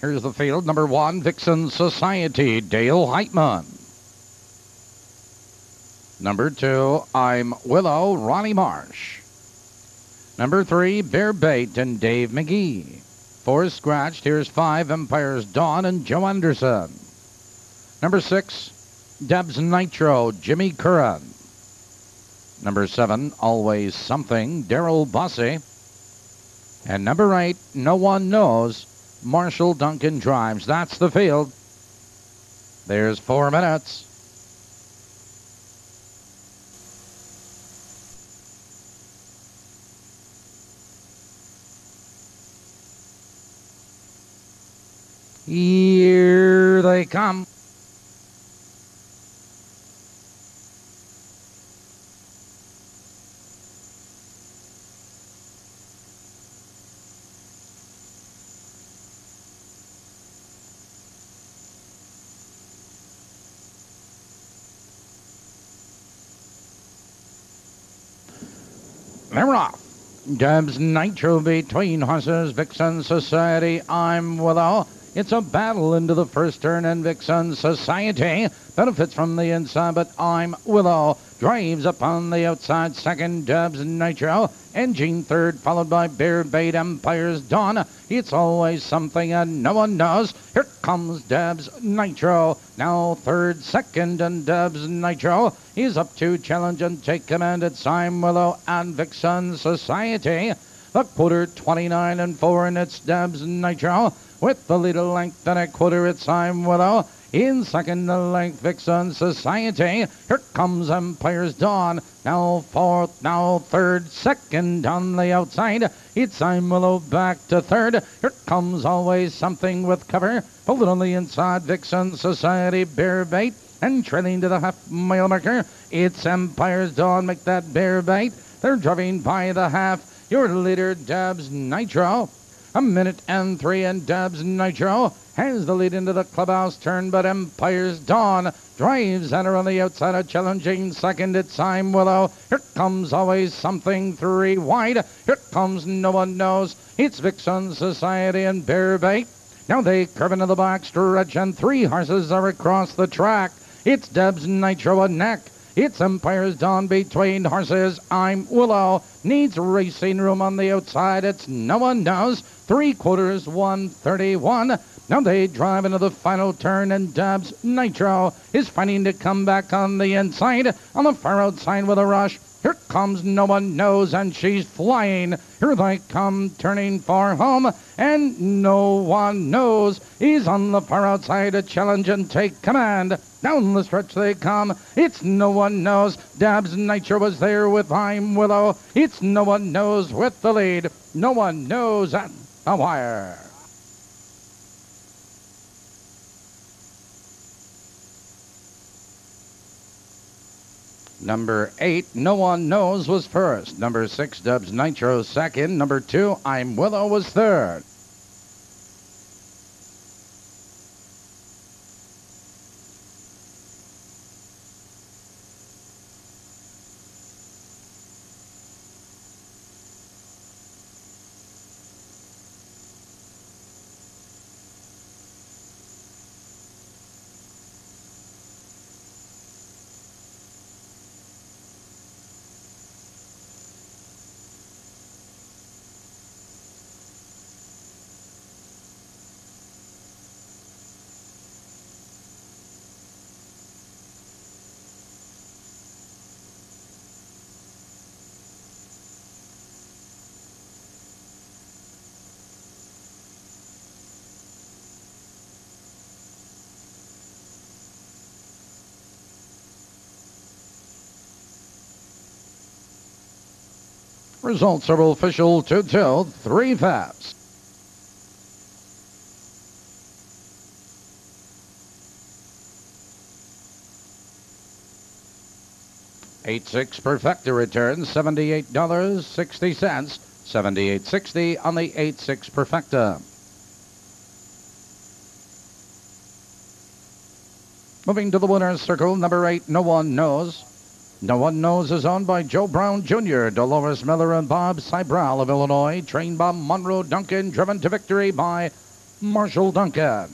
Here's the field. Number one, Vixen Society, Dale Heitman. Number two, I'm Willow, Ronnie Marsh. Number three, Bear Bait and Dave McGee. Four scratched. Here's five, Empire's Dawn and Joe Anderson. Number six, Deb's Nitro, Jimmy Curran. Number seven, Always Something, Daryl Busse. And number eight, No One Knows, Marshall Duncan Drives. That's the field. There's four minutes. Here they come. They're off. Deb's Nitro between horses, Vixen Society, I'm Willow. It's a battle into the first turn, and Vixen Society benefits from the inside, but I'm Willow. Drives up on the outside, second, Deb's Nitro. Engine third, followed by Bear Bait Empire's Dawn. It's always something and no one knows. Here comes Deb's Nitro. Now third, second, and Deb's Nitro He's up to challenge and take command at I'm Willow and Vixen Society. The quarter 29 and 4, and it's Deb's Nitro with the lead length and a quarter. at I'm Willow. In second, the length Vixen Society. Here comes Empire's Dawn. Now fourth, now third, second on the outside. It's Willow back to third. Here comes always something with cover. Pulled it on the inside. Vixen Society, Bear Bait. And trailing to the half mile marker. It's Empire's Dawn. Make that Bear Bait. They're driving by the half. Your leader, Deb's Nitro. A minute and three, and Deb's Nitro has the lead into the clubhouse turn, but Empire's Dawn drives at her on the outside, a challenging second. It's I'm Willow. Here comes always something three wide. Here comes no one knows. It's Vixen Society and Bear Bait. Now they curve into the back stretch, and three horses are across the track. It's Deb's Nitro a neck. It's Empire's Dawn between horses. I'm Willow. Needs racing room on the outside. It's no one knows. Three quarters, 131. Now they drive into the final turn, and Deb's Nitro is fighting to come back on the inside. On the far outside with a rush. Here comes no one knows, and she's flying. Here they come, turning for home, and no one knows. He's on the far outside to challenge and take command. Down the stretch they come. It's no one knows. Deb's Nitro was there with I'm Willow. It's no one knows with the lead. No one knows at the wire. Number eight, No One Knows was first. Number six, Deb's Nitro second. Number two, I'm Willow was third. Results are official 2-2, three fast. Eight six perfecta returns seventy eight dollars sixty cents seventy eight sixty on the eight six perfecta. Moving to the winner's circle, number eight, no one knows. No One Knows is owned by Joe Brown Jr., Dolores Miller, and Bob Cybral of Illinois. Trained by Monroe Duncan, driven to victory by Marshall Duncan.